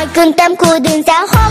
มาคืนตามคู่ดื่นสาวฮอบ